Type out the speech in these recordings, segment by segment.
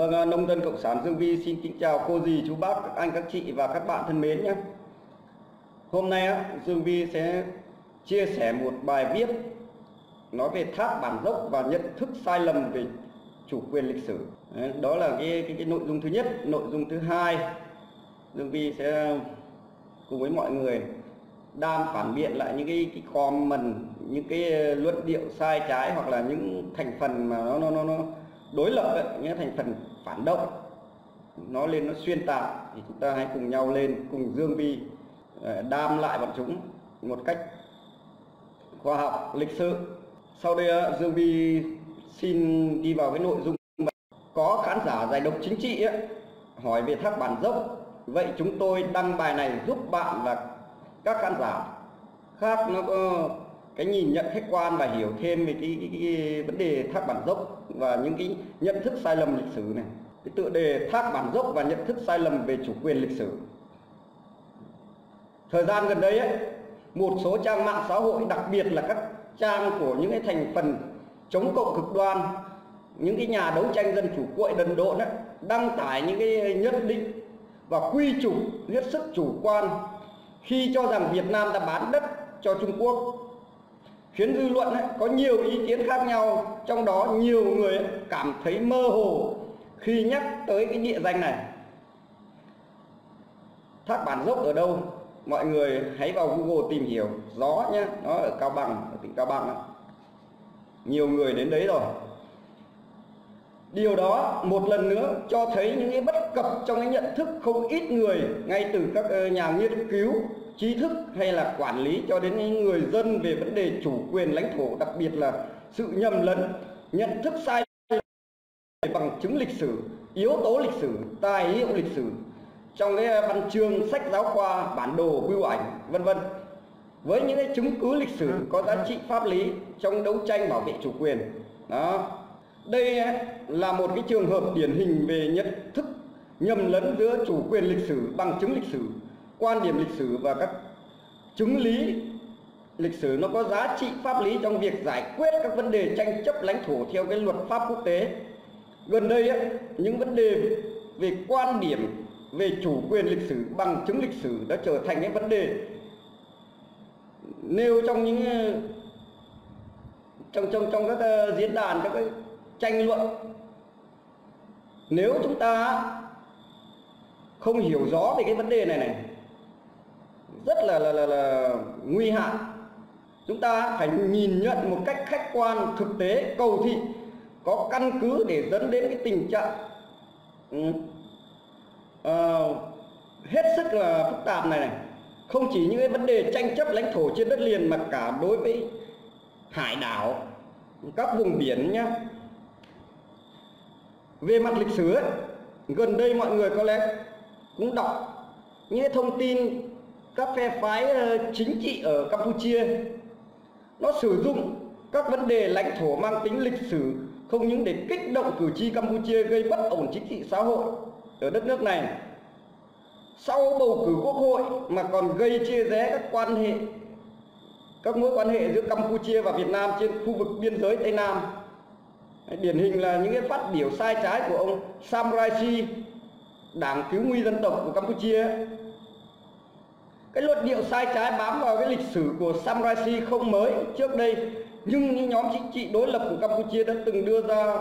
Vâng, à, nông dân Cộng sản Dương Vi xin kính chào cô dì, chú bác, các anh, các chị và các bạn thân mến nhé. Hôm nay á, Dương Vi sẽ chia sẻ một bài viết nói về tháp bản dốc và nhận thức sai lầm về chủ quyền lịch sử. Đó là cái, cái, cái nội dung thứ nhất. Nội dung thứ hai, Dương Vi sẽ cùng với mọi người đam phản biện lại những cái, cái comment, những cái luận điệu sai trái hoặc là những thành phần mà nó nó nó, nó đối lập ấy, những thành phần phản động nó lên nó xuyên tạc thì chúng ta hãy cùng nhau lên cùng Dương Vi ờ, đam lại bọn chúng một cách khoa học lịch sự. Sau đây ờ, Dương Vi xin đi vào cái nội dung có khán giả giải độc chính trị ấy, hỏi về thác bản dốc. Vậy chúng tôi đăng bài này giúp bạn và các khán giả khác nó có cái nhìn nhận khách quan và hiểu thêm về cái, cái, cái vấn đề thác bản dốc và những cái nhận thức sai lầm lịch sử này. Cái tựa đề thác bản dốc và nhận thức sai lầm về chủ quyền lịch sử. Thời gian gần đây ấy, một số trang mạng xã hội đặc biệt là các trang của những cái thành phần chống cộng cực đoan những cái nhà đấu tranh dân chủ cuội đần độn ấy, đăng tải những cái nhận định và quy chủ hết sức chủ quan khi cho rằng Việt Nam đã bán đất cho Trung Quốc khiến dư luận ấy, có nhiều ý kiến khác nhau trong đó nhiều người cảm thấy mơ hồ khi nhắc tới cái địa danh này. Thác bản dốc ở đâu? Mọi người hãy vào google tìm hiểu rõ nhé. Nó ở cao bằng ở tỉnh cao bằng ấy. nhiều người đến đấy rồi. Điều đó một lần nữa cho thấy những cái bất cập trong cái nhận thức không ít người ngay từ các ờ, nhà nghiên cứu trí thức hay là quản lý cho đến những người dân về vấn đề chủ quyền lãnh thổ, đặc biệt là sự nhầm lẫn, nhận thức sai bằng chứng lịch sử, yếu tố lịch sử, tài liệu lịch sử trong cái văn chương, sách giáo khoa, bản đồ, bưu ảnh, vân vân. Với những cái chứng cứ lịch sử có giá trị pháp lý trong đấu tranh bảo vệ chủ quyền. Đó. Đây là một cái trường hợp điển hình về nhận thức nhầm lẫn giữa chủ quyền lịch sử bằng chứng lịch sử quan điểm lịch sử và các chứng lý lịch sử nó có giá trị pháp lý trong việc giải quyết các vấn đề tranh chấp lãnh thổ theo cái luật pháp quốc tế. Gần đây ấy, những vấn đề về quan điểm về chủ quyền lịch sử bằng chứng lịch sử đã trở thành cái vấn đề nêu trong những trong trong trong các ờ, diễn đàn các cái tranh luận. Nếu chúng ta không hiểu rõ về cái vấn đề này này rất là là là, là nguy hại. Chúng ta phải nhìn nhận một cách khách quan thực tế cầu thị có căn cứ để dẫn đến cái tình trạng uh, hết sức là phức tạp này này. Không chỉ những cái vấn đề tranh chấp lãnh thổ trên đất liền mà cả đối với hải đảo các vùng biển nhá. Về mặt lịch sử ấy, gần đây mọi người có lẽ cũng đọc những thông tin các phe phái ờ, chính trị ở Campuchia. Nó sử dụng các vấn đề lãnh thổ mang tính lịch sử, không những để kích động cử tri Campuchia gây bất ổn chính trị xã hội ở đất nước này. Sau bầu cử quốc hội mà còn gây chia rẽ các quan hệ, các mối quan hệ giữa Campuchia và Việt Nam trên khu vực biên giới Tây Nam. Điển hình là những cái phát biểu sai trái của ông Sam Raisi đảng cứu nguy dân tộc của Campuchia cái luận điệu sai trái bám vào cái lịch sử của Sam Raisi không mới trước đây nhưng những nhóm chính trị đối lập của Campuchia đã từng đưa ra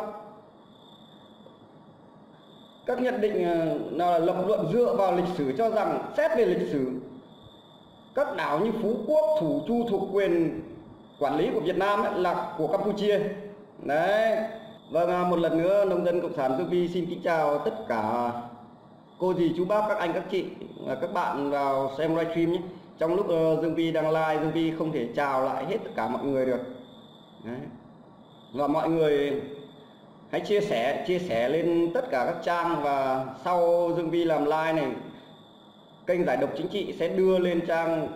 các nhận định ờ, nào là lập luận dựa vào lịch sử cho rằng xét về lịch sử các đảo như Phú Quốc, Thủ Chu thuộc quyền quản lý của Việt Nam ấy, là của Campuchia. Đấy. Vâng, à, một lần nữa nông dân cộng sản Dương Vi xin kính chào tất cả cô dì chú bác các anh các chị và các bạn vào xem livestream nhé. Trong lúc uh, Dương Vi đang live, Dương Vi không thể chào lại hết tất cả mọi người được. Đấy. Và mọi người hãy chia sẻ chia sẻ lên tất cả các trang và sau Dương Vi làm live này kênh giải độc chính trị sẽ đưa lên trang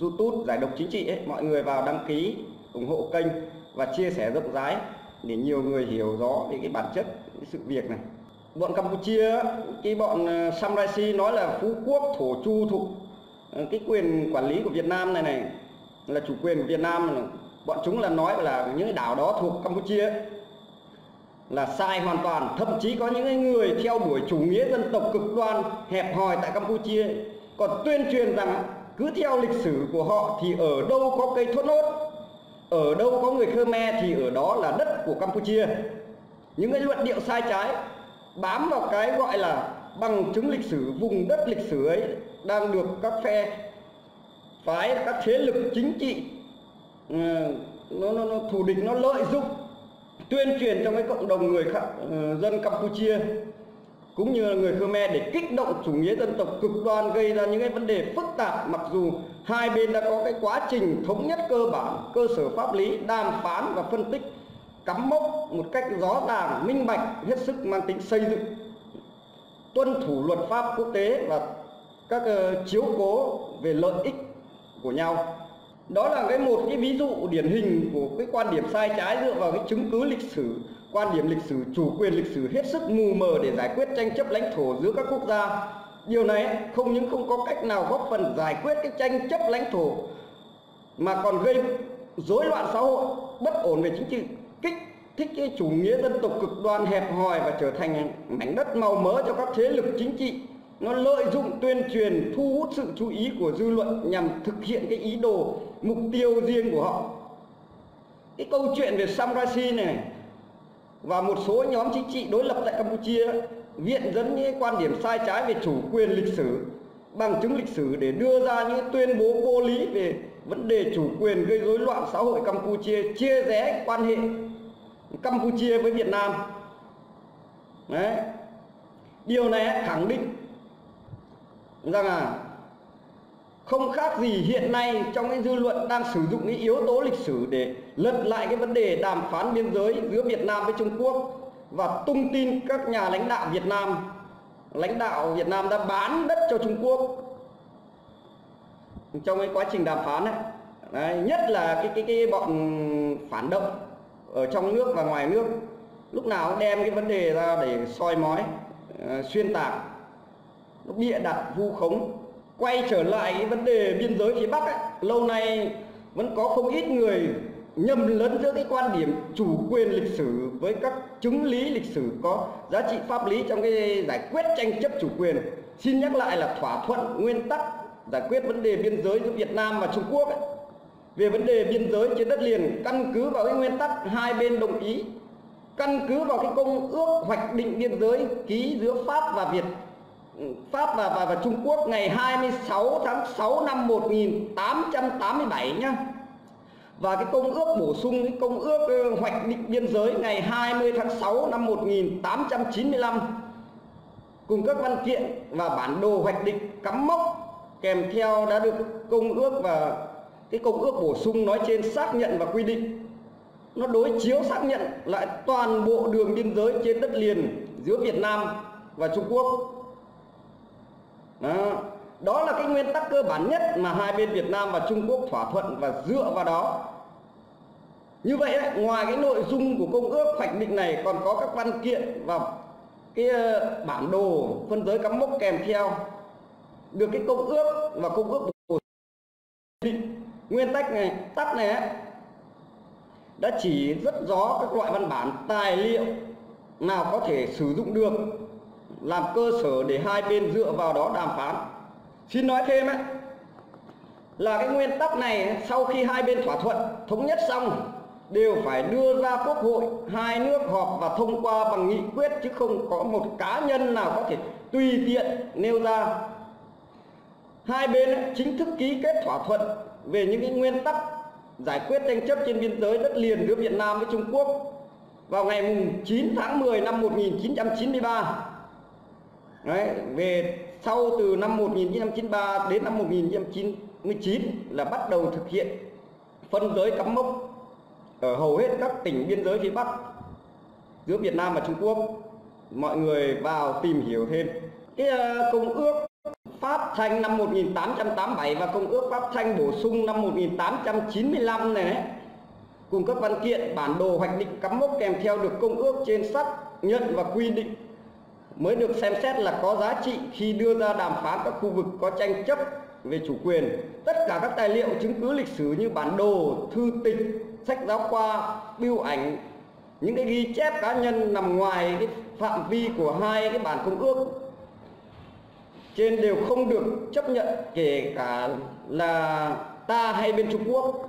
YouTube giải độc chính trị ấy, mọi người vào đăng ký ủng hộ kênh và chia sẻ rộng rãi để nhiều người hiểu rõ về cái bản chất cái sự việc này bọn Campuchia cái bọn ờ, samurai Samraisi nói là Phú Quốc thổ chu thuộc ờ, cái quyền quản lý của Việt Nam này này, là chủ quyền của Việt Nam bọn chúng là nói là những đảo đó thuộc Campuchia là sai hoàn toàn. Thậm chí có những người theo đuổi chủ nghĩa dân tộc cực đoan hẹp hòi tại Campuchia còn tuyên truyền rằng cứ theo lịch sử của họ thì ở đâu có cây thốt nốt, ở đâu có người Khmer thì ở đó là đất của Campuchia. Những cái luận điệu sai trái bám vào cái gọi là bằng chứng lịch sử vùng đất lịch sử ấy đang được các phe phái các thế lực chính trị ờ, nó, nó, nó thù địch nó lợi dụng tuyên truyền trong cái cộng đồng người khác, ờ, dân Campuchia cũng như là người Khmer để kích động chủ nghĩa dân tộc cực đoan gây ra những cái vấn đề phức tạp. Mặc dù hai bên đã có cái quá trình thống nhất cơ bản cơ sở pháp lý đàm phán và phân tích cắm mốc một cách rõ ràng minh bạch hết sức mang tính xây dựng tuân thủ luật pháp quốc tế và các uh, chiếu cố về lợi ích của nhau. Đó là cái một cái ví dụ điển hình của cái quan điểm sai trái dựa vào cái chứng cứ lịch sử quan điểm lịch sử chủ quyền lịch sử hết sức mù mờ để giải quyết tranh chấp lãnh thổ giữa các quốc gia. Điều này không những không có cách nào góp phần giải quyết cái tranh chấp lãnh thổ mà còn gây rối loạn xã hội bất ổn về chính trị thích cái chủ nghĩa dân tộc cực đoan hẹp hòi và trở thành mảnh đất màu mỡ cho các thế lực chính trị. Nó lợi dụng tuyên truyền, thu hút sự chú ý của dư luận nhằm thực hiện cái ý đồ, mục tiêu riêng của họ. Cái câu chuyện về Samrasi này và một số nhóm chính trị đối lập tại Campuchia viện dẫn những quan điểm sai trái về chủ quyền lịch sử, bằng chứng lịch sử để đưa ra những tuyên bố vô lý về vấn đề chủ quyền gây rối loạn xã hội Campuchia, chia rẽ quan hệ Campuchia với Việt Nam. Đấy. điều này khẳng định rằng là không khác gì hiện nay trong cái dư luận đang sử dụng cái yếu tố lịch sử để lật lại cái vấn đề đàm phán biên giới giữa Việt Nam với Trung Quốc và tung tin các nhà lãnh đạo Việt Nam. Lãnh đạo Việt Nam đã bán đất cho Trung Quốc trong cái quá trình đàm phán ấy. Đấy, nhất là cái cái cái bọn phản động ở trong nước và ngoài nước lúc nào đem cái vấn đề ra để soi mói uh, xuyên tạc nó bịa đặt vu khống quay trở lại cái vấn đề biên giới phía bắc ấy, lâu nay vẫn có không ít người nhầm lẫn giữa cái quan điểm chủ quyền lịch sử với các chứng lý lịch sử có giá trị pháp lý trong cái giải quyết tranh chấp chủ quyền xin nhắc lại là thỏa thuận nguyên tắc giải quyết vấn đề biên giới giữa Việt Nam và Trung Quốc ấy về vấn đề biên giới trên đất liền căn cứ vào cái nguyên tắc hai bên đồng ý căn cứ vào cái công ước hoạch định biên giới ký giữa Pháp và Việt ừ, Pháp và, và, và Trung Quốc ngày 26 tháng 6 năm 1887 nhá. Và cái công ước bổ sung cái công ước ừ, hoạch định biên giới ngày 20 tháng 6 năm 1895 cùng các văn kiện và bản đồ hoạch định cắm mốc kèm theo đã được công ước và cái công ước bổ sung nói trên xác nhận và quy định. Nó đối chiếu xác nhận lại toàn bộ đường biên giới trên đất liền giữa Việt Nam và Trung Quốc. Đó. đó là cái nguyên tắc cơ bản nhất mà hai bên Việt Nam và Trung Quốc thỏa thuận và dựa vào đó. Như vậy ấy, ngoài cái nội dung của công ước hoạch định này còn có các văn kiện và cái ờ, bản đồ phân giới cắm mốc kèm theo. Được cái công ước và công ước bổ nguyên tắc này tắt này đã chỉ rất rõ các loại văn bản tài liệu nào có thể sử dụng được làm cơ sở để hai bên dựa vào đó đàm phán. Xin nói thêm ấy, là cái nguyên tắc này sau khi hai bên thỏa thuận thống nhất xong đều phải đưa ra quốc hội hai nước họp và thông qua bằng nghị quyết chứ không có một cá nhân nào có thể tùy tiện nêu ra. Hai bên chính thức ký kết thỏa thuận về những cái nguyên tắc giải quyết tranh chấp trên biên giới đất liền giữa Việt Nam với Trung Quốc vào ngày 9 tháng 10 năm 1993 Đấy, về sau từ năm 1993 đến năm 1999 là bắt đầu thực hiện phân giới cắm mốc ở hầu hết các tỉnh biên giới phía Bắc giữa Việt Nam và Trung Quốc. Mọi người vào tìm hiểu thêm. Cái uh, công ước Pháp Thanh năm 1887 và công ước Pháp Thanh bổ sung năm 1895 này đấy, cùng các văn kiện bản đồ hoạch định cắm mốc kèm theo được công ước trên xác nhận và quy định mới được xem xét là có giá trị khi đưa ra đàm phán các khu vực có tranh chấp về chủ quyền. Tất cả các tài liệu chứng cứ lịch sử như bản đồ, thư tịch, sách giáo khoa, biêu ảnh, những cái ghi chép cá nhân nằm ngoài cái phạm vi của hai cái bản công ước trên đều không được chấp nhận kể cả là ta hay bên Trung Quốc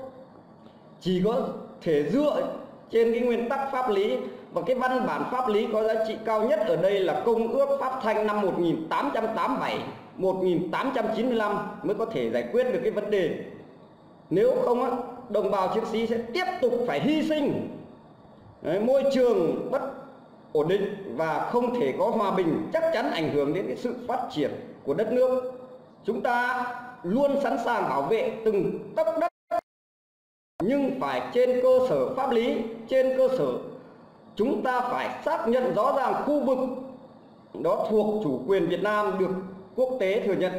chỉ có thể dựa trên cái nguyên tắc pháp lý và cái văn bản pháp lý có giá trị cao nhất ở đây là Công ước Pháp Thanh năm 1887 1895 mới có thể giải quyết được cái vấn đề. Nếu không á, đồng bào chiến sĩ sẽ tiếp tục phải hy sinh Đấy, môi trường bất ổn định và không thể có hòa bình chắc chắn ảnh hưởng đến cái sự phát triển của đất nước. Chúng ta luôn sẵn sàng bảo vệ từng tấc đất nhưng phải trên cơ sở pháp lý, trên cơ sở chúng ta phải xác nhận rõ ràng khu vực đó thuộc chủ quyền Việt Nam được quốc tế thừa nhận.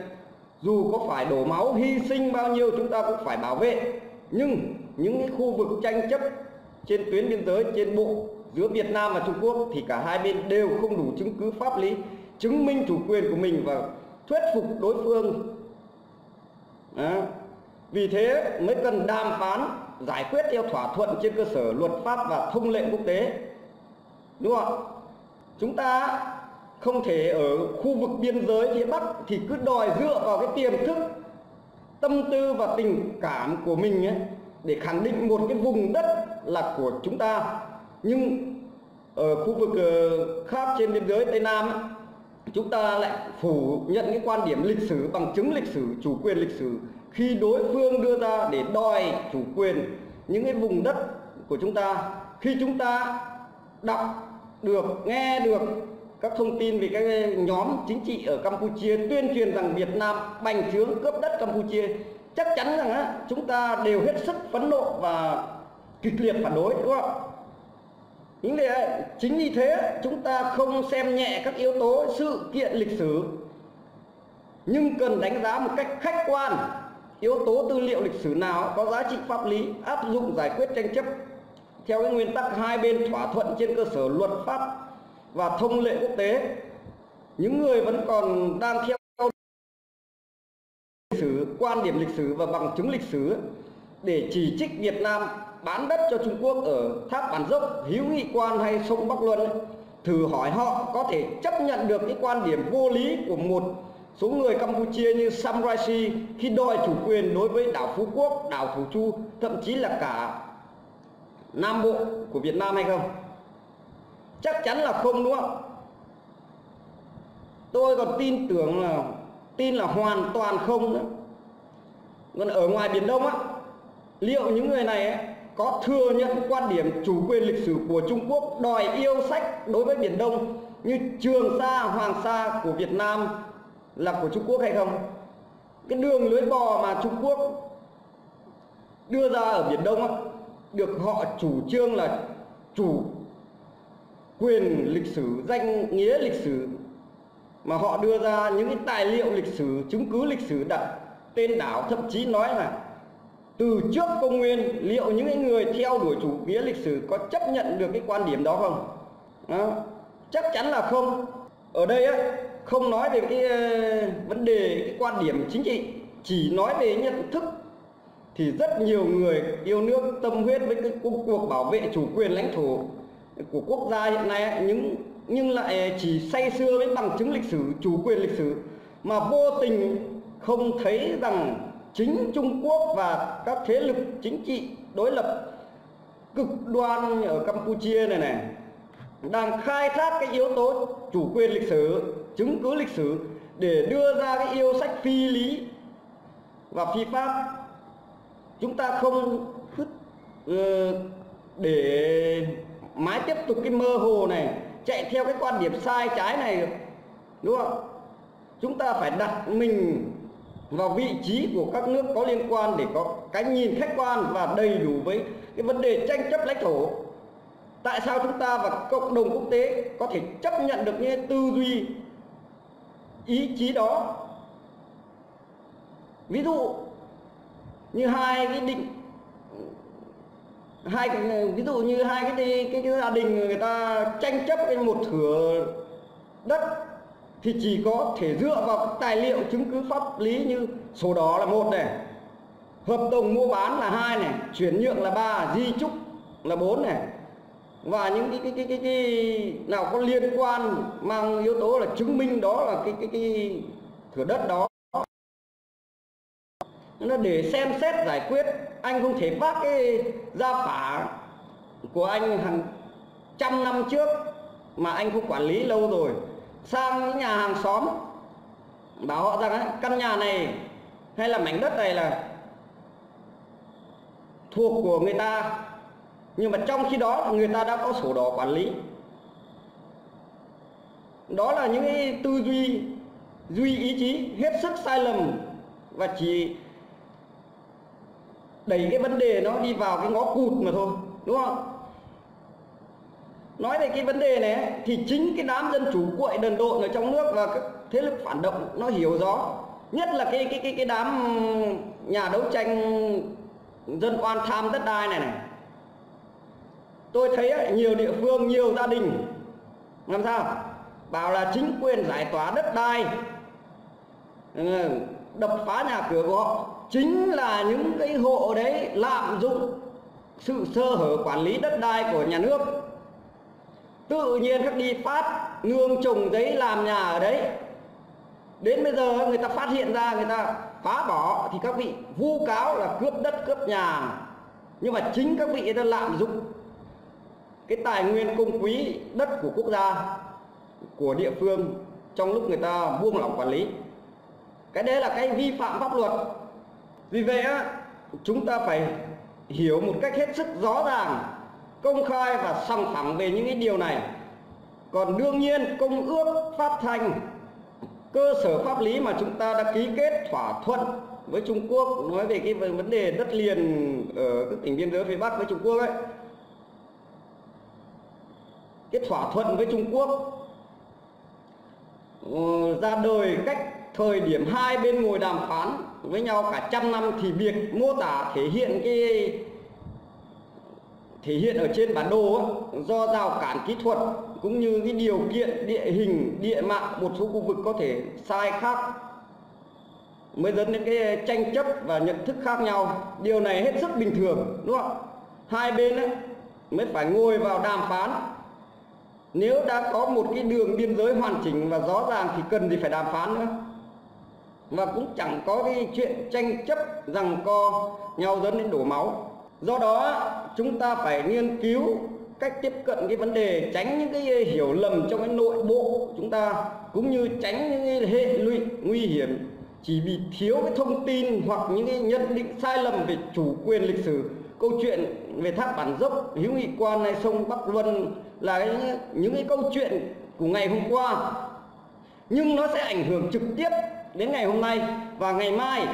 Dù có phải đổ máu hy sinh bao nhiêu chúng ta cũng phải bảo vệ. Nhưng những khu vực tranh chấp trên tuyến biên giới trên bộ giữa Việt Nam và Trung Quốc thì cả hai bên đều không đủ chứng cứ pháp lý chứng minh chủ quyền của mình và thuyết phục đối phương. Đó. Vì thế mới cần đàm phán giải quyết theo thỏa thuận trên cơ sở luật pháp và thông lệ quốc tế. Đúng không? Chúng ta không thể ở khu vực biên giới phía Bắc thì cứ đòi dựa vào cái tiềm thức tâm tư và tình cảm của mình ấy, để khẳng định một cái vùng đất là của chúng ta nhưng ở khu vực ờ, khác trên biên giới Tây Nam ấy, chúng ta lại phủ nhận cái quan điểm lịch sử bằng chứng lịch sử chủ quyền lịch sử khi đối phương đưa ra để đòi chủ quyền những cái vùng đất của chúng ta khi chúng ta đọc được nghe được các thông tin về các nhóm chính trị ở Campuchia tuyên truyền rằng Việt Nam bành trướng cướp đất Campuchia chắc chắn rằng á, chúng ta đều hết sức phẫn nộ và kịch liệt phản đối đúng không? Chính vì chính vì thế, chúng ta không xem nhẹ các yếu tố sự kiện lịch sử. Nhưng cần đánh giá một cách khách quan, yếu tố tư liệu lịch sử nào có giá trị pháp lý, áp dụng giải quyết tranh chấp theo cái nguyên tắc hai bên thỏa thuận trên cơ sở luật pháp và thông lệ quốc tế. Những người vẫn còn đang theo lịch sử, quan điểm lịch sử và bằng chứng lịch sử để chỉ trích Việt Nam bán đất cho Trung Quốc ở Tháp Bản Dốc, Hiếu Nghị Quan hay sông Bắc Luân thử hỏi họ có thể chấp nhận được cái quan điểm vô lý của một số người Campuchia như Sam Raisi khi đòi chủ quyền đối với đảo Phú Quốc, đảo Thủ Chu, thậm chí là cả Nam Bộ của Việt Nam hay không? Chắc chắn là không đúng không? Tôi còn tin tưởng là tin là hoàn toàn không nữa. Còn ở ngoài Biển Đông á, liệu những người này ấy, có thừa nhận quan điểm chủ quyền lịch sử của Trung Quốc đòi yêu sách đối với Biển Đông như Trường Sa, Hoàng Sa của Việt Nam là của Trung Quốc hay không? Cái đường lưới bò mà Trung Quốc đưa ra ở Biển Đông được họ chủ trương là chủ quyền lịch sử, danh nghĩa lịch sử mà họ đưa ra những cái tài liệu lịch sử, chứng cứ lịch sử đặt tên đảo thậm chí nói là từ trước công nguyên liệu những người theo đuổi chủ nghĩa lịch sử có chấp nhận được cái quan điểm đó không? Đó. Chắc chắn là không. Ở đây á, không nói về cái ờ, vấn đề cái quan điểm chính trị, chỉ nói về nhận thức thì rất nhiều người yêu nước tâm huyết với cái cuộc bảo vệ chủ quyền lãnh thổ của quốc gia hiện nay những nhưng lại chỉ say sưa với bằng chứng lịch sử chủ quyền lịch sử mà vô tình không thấy rằng chính Trung Quốc và các thế lực chính trị đối lập cực đoan ở Campuchia này này đang khai thác cái yếu tố chủ quyền lịch sử, chứng cứ lịch sử để đưa ra cái yêu sách phi lý và phi pháp. Chúng ta không ờ, để mãi tiếp tục cái mơ hồ này chạy theo cái quan điểm sai trái này được đúng không chúng ta phải đặt mình vào vị trí của các nước có liên quan để có cái nhìn khách quan và đầy đủ với cái vấn đề tranh chấp lãnh thổ. Tại sao chúng ta và cộng đồng quốc tế có thể chấp nhận được những tư duy ý chí đó? Ví dụ như hai cái định hai cái ví dụ như hai cái cái, cái gia đình người ta tranh chấp cái một thửa đất thì chỉ có thể dựa vào tài liệu chứng cứ pháp lý như sổ đỏ là một này hợp đồng mua bán là hai này chuyển nhượng là ba di trúc là bốn này. Và những cái cái cái cái, cái nào có liên quan mang yếu tố là chứng minh đó là cái cái cái thửa đất đó. Nó để xem xét giải quyết anh không thể bác cái gia phả của anh hàng trăm năm trước mà anh không quản lý lâu rồi. Sang những nhà hàng xóm bảo họ rằng căn nhà này hay là mảnh đất này là thuộc của người ta. Nhưng mà trong khi đó, người ta đã có sổ đỏ quản lý. Đó là những cái tư duy duy ý chí hết sức sai lầm và chỉ đẩy cái vấn đề nó đi vào cái ngõ cụt mà thôi, đúng không? Nói về cái vấn đề này thì chính cái đám dân chủ cuội đần độn ở trong nước và các thế lực phản động, nó hiểu rõ. Nhất là cái cái cái cái đám nhà đấu tranh dân oan tham đất đai này này. Tôi thấy nhiều địa phương, nhiều gia đình, làm sao? Bảo là chính quyền giải tỏa đất đai ờ, đập phá nhà cửa của họ. Chính là những cái hộ đấy lạm dụng sự sơ hở quản lý đất đai của nhà nước. Tự nhiên các đi phát, nương trồng giấy làm nhà ở đấy đến bây giờ người ta phát hiện ra, người ta phá bỏ thì các vị vu cáo là cướp đất, cướp nhà. Nhưng mà chính các vị đã lạm dụng cái tài nguyên công quý, đất của quốc gia, của địa phương trong lúc người ta buông lỏng quản lý. Cái đấy là cái vi phạm pháp luật. Vì vậy á, chúng ta phải hiểu một cách hết sức rõ ràng, công khai và song phẳng về những cái điều này. Còn đương nhiên công ước phát thành cơ sở pháp lý mà chúng ta đã ký kết thỏa thuận với Trung Quốc, nói về cái vấn đề đất liền ở các tỉnh biên giới phía Bắc với Trung Quốc ấy. Cái thỏa thuận với Trung Quốc ờ, ra đời cách thời điểm hai bên ngồi đàm phán với nhau cả trăm năm thì việc mô tả thể hiện cái thể hiện ở trên bản đồ ấy, do rào cản kỹ thuật cũng như cái điều kiện địa hình địa mạo một số khu vực có thể sai khác mới dẫn đến cái tranh chấp và nhận thức khác nhau. Điều này hết sức bình thường đúng không hai bên ấy, mới phải ngồi vào đàm phán. Nếu đã có một cái đường biên giới hoàn chỉnh và rõ ràng thì cần gì phải đàm phán nữa? Và cũng chẳng có cái chuyện tranh chấp rằng co nhau dẫn đến đổ máu do đó chúng ta phải nghiên cứu cách tiếp cận cái vấn đề tránh những cái hiểu lầm trong cái nội bộ chúng ta cũng như tránh những cái hệ lụy nguy hiểm. Chỉ vì thiếu cái thông tin hoặc những cái nhận định sai lầm về chủ quyền lịch sử câu chuyện về tháp bản dốc hữu nghị quan hay sông bắc luân là cái, những cái câu chuyện của ngày hôm qua. Nhưng nó sẽ ảnh hưởng trực tiếp đến ngày hôm nay và ngày mai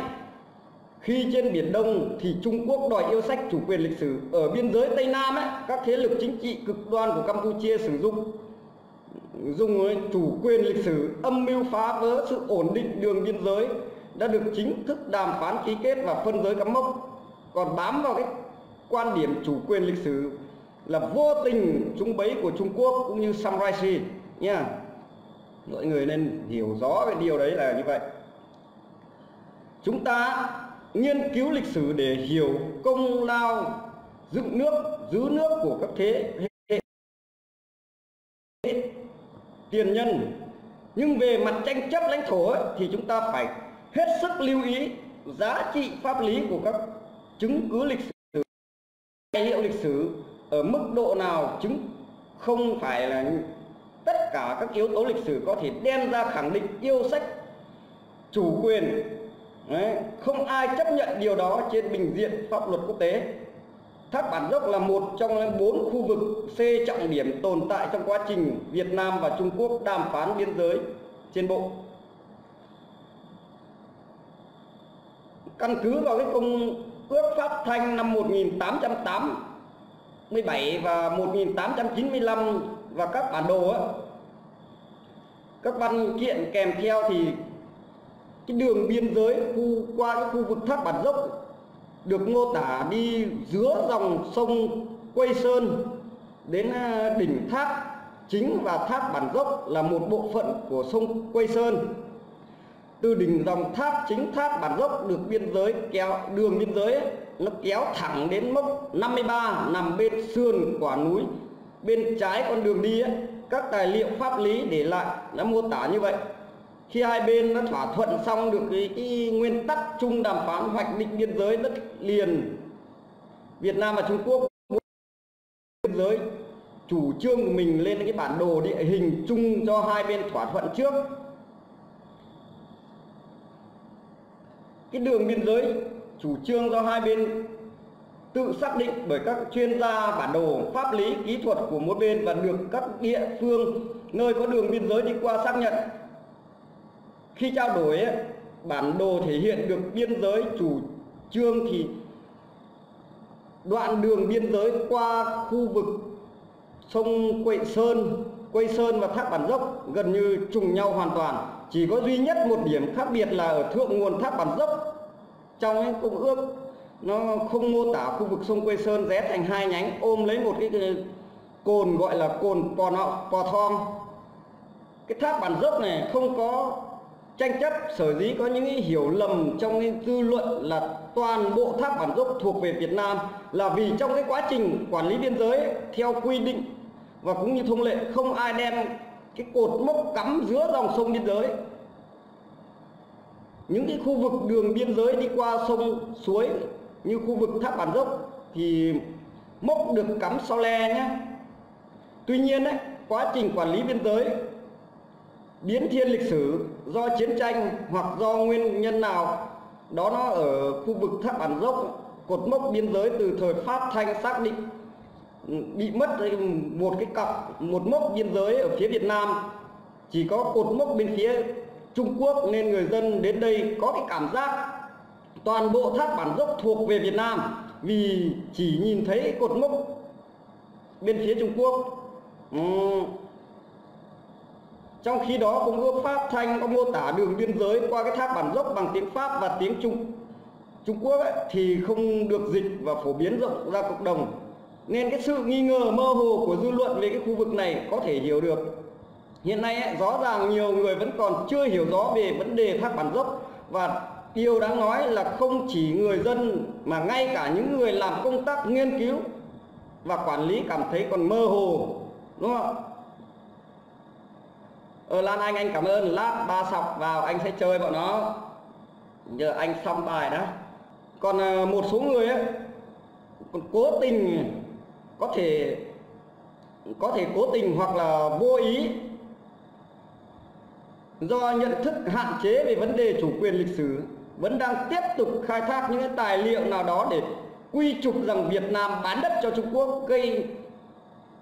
khi trên biển Đông thì Trung Quốc đòi yêu sách chủ quyền lịch sử. Ở biên giới Tây Nam ấy, các thế lực chính trị cực đoan của Campuchia sử dụng dùng ờ, chủ quyền lịch sử âm mưu phá vỡ sự ổn định đường biên giới đã được chính thức đàm phán ký kết và phân giới cắm mốc. Còn bám vào cái quan điểm chủ quyền lịch sử là vô tình trúng bẫy của Trung Quốc cũng như Samurai Raisi nha. Mọi người nên hiểu rõ cái điều đấy là như vậy. Chúng ta nghiên cứu lịch sử để hiểu công lao dựng nước giữ nước của các thế hệ tiền nhân. Nhưng về mặt tranh chấp lãnh thổ ấy, thì chúng ta phải hết sức lưu ý giá trị pháp lý của các chứng cứ lịch sử tài liệu lịch sử ở mức độ nào chứng không phải là tất cả các yếu tố lịch sử có thể đem ra khẳng định yêu sách chủ quyền Đấy, không ai chấp nhận điều đó trên bình diện pháp luật quốc tế Thác Bản Dốc là một trong bốn khu vực C trọng điểm tồn tại trong quá trình Việt Nam và Trung Quốc đàm phán biên giới trên bộ. Căn cứ vào cái công ước phát thanh năm 1887 và 1895 và các bản đồ ấy, các văn kiện kèm theo thì cái đường biên giới khu qua cái khu vực thác bản dốc được mô tả đi giữa dòng sông Quây Sơn đến à, đỉnh thác chính và thác bản dốc là một bộ phận của sông Quây Sơn. Từ đỉnh dòng thác chính thác bản dốc được biên giới kéo đường biên giới ấy, nó kéo thẳng đến mốc 53 nằm bên sườn quả núi bên trái con đường đi ấy, các tài liệu pháp lý để lại đã mô tả như vậy khi hai bên đã thỏa thuận xong được cái, cái nguyên tắc chung đàm phán hoạch định biên giới đất liền Việt Nam và Trung Quốc biên giới chủ trương của mình lên cái bản đồ địa hình chung cho hai bên thỏa thuận trước. Cái đường biên giới chủ trương do hai bên tự xác định bởi các chuyên gia bản đồ pháp lý kỹ thuật của mỗi bên và được các địa phương nơi có đường biên giới đi qua xác nhận khi trao đổi ấy, bản đồ thể hiện được biên giới chủ trương thì đoạn đường biên giới qua khu vực sông Quệ Sơn, Quây Sơn và Thác Bản Dốc gần như trùng nhau hoàn toàn. Chỉ có duy nhất một điểm khác biệt là ở thượng nguồn Thác Bản Dốc trong ấy công ước nó không mô tả khu vực sông Quây Sơn rẽ thành hai nhánh ôm lấy một cái, cái cồn gọi là cồn Pò Nọ, Pò Thong. Cái thác bản dốc này không có tranh chấp sở dĩ có những hiểu lầm trong cái dư luận là toàn bộ thác bản dốc thuộc về Việt Nam là vì trong cái quá trình quản lý biên giới theo quy định và cũng như thông lệ, không ai đem cái cột mốc cắm giữa dòng sông biên giới. Những cái khu vực đường biên giới đi qua sông suối như khu vực thác bản dốc thì mốc được cắm sau le nhé tuy nhiên đấy quá trình quản lý biên giới, biến thiên lịch sử do chiến tranh hoặc do nguyên nhân nào, đó nó ở khu vực thác bản dốc, cột mốc biên giới từ thời pháp thanh xác định ừ, bị mất một cái cặp một mốc biên giới ở phía Việt Nam chỉ có cột mốc bên phía Trung Quốc nên người dân đến đây có cái cảm giác toàn bộ thác bản dốc thuộc về Việt Nam, vì chỉ nhìn thấy cột mốc bên phía Trung Quốc uhm trong khi đó công ước Pháp Thanh có mô tả đường biên giới qua cái thác bản dốc bằng tiếng Pháp và tiếng Trung. Trung Quốc ấy, thì không được dịch và phổ biến rộng ra cộng đồng. Nên cái sự nghi ngờ mơ hồ của dư luận về cái khu vực này có thể hiểu được. Hiện nay ấy, rõ ràng nhiều người vẫn còn chưa hiểu rõ về vấn đề thác bản dốc. Và điều đáng nói là không chỉ người dân mà ngay cả những người làm công tác nghiên cứu và quản lý cảm thấy còn mơ hồ đúng không ạ? Ờ lan anh anh cảm ơn. Lát ba sọc vào, anh sẽ chơi bọn nó. Giờ anh xong bài đó còn ờ, một số người ấy còn cố tình, có thể có thể cố tình hoặc là vô ý do nhận thức hạn chế về vấn đề chủ quyền lịch sử, vẫn đang tiếp tục khai thác những tài liệu nào đó để quy trục rằng Việt Nam bán đất cho Trung Quốc, gây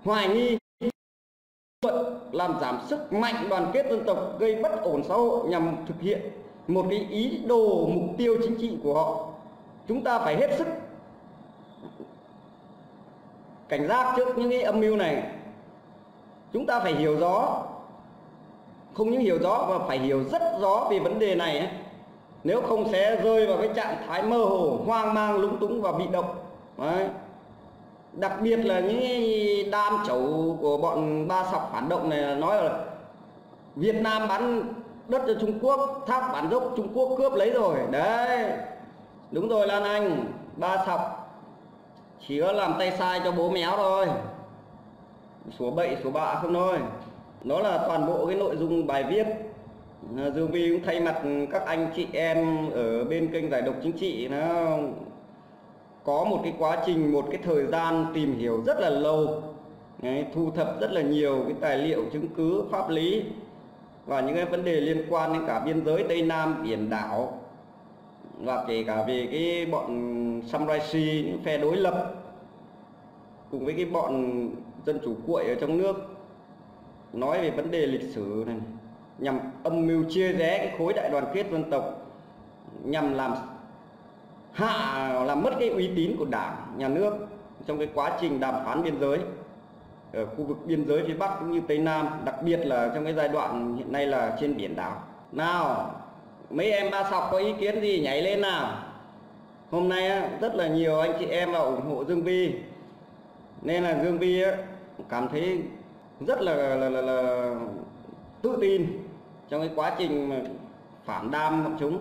hoài nghi làm giảm sức mạnh đoàn kết dân tộc, gây bất ổn xã hội nhằm thực hiện một cái ý đồ mục tiêu chính trị của họ. Chúng ta phải hết sức cảnh giác trước những cái âm mưu này. Chúng ta phải hiểu rõ, không những hiểu rõ mà phải hiểu rất rõ về vấn đề này ấy. Nếu không sẽ rơi vào cái trạng thái mơ hồ, hoang mang, lúng túng và bị động. Đấy đặc biệt là những đam chấu của bọn ba sọc phản động này nói là Việt Nam bán đất cho Trung Quốc Tháp bản dốc Trung Quốc cướp lấy rồi. Đấy, đúng rồi Lan Anh, ba sọc. Chỉ có làm tay sai cho bố méo thôi. Số bậy số bạ không thôi. Đó là toàn bộ cái nội dung bài viết. Dương Vi cũng thay mặt các anh chị em ở bên kênh giải độc chính trị, nó có một cái quá trình một cái thời gian tìm hiểu rất là lâu. Đấy, thu thập rất là nhiều cái tài liệu chứng cứ pháp lý và những cái vấn đề liên quan đến cả biên giới Tây Nam biển đảo và kể cả về cái bọn Samurai phe đối lập cùng với cái bọn dân chủ cuội ở trong nước nói về vấn đề lịch sử này nhằm âm mưu chia rẽ cái khối đại đoàn kết dân tộc nhằm làm hạ làm mất cái uy tín của đảng nhà nước trong cái quá trình đàm phán biên giới ở khu vực biên giới phía bắc cũng như tây nam đặc biệt là trong cái giai đoạn hiện nay là trên biển đảo. Nào mấy em ba sọc có ý kiến gì nhảy lên nào. Hôm nay rất là nhiều anh chị em vào ủng hộ dương vi. Nên là dương vi cảm thấy rất là, là, là, là tự tin trong cái quá trình phản đam bọn chúng.